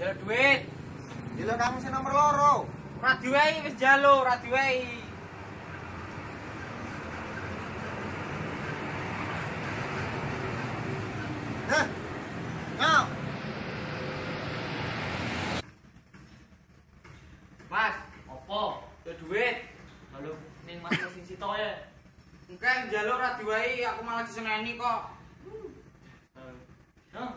Jalur duit. Jalur kamu sih nomor loro. Radio jalur wis jalo, radio Mas, opo? Ya duit. Lalu ning Mas sing sito ya. Engke njaluk ra aku malah disengeni kok. Hmm.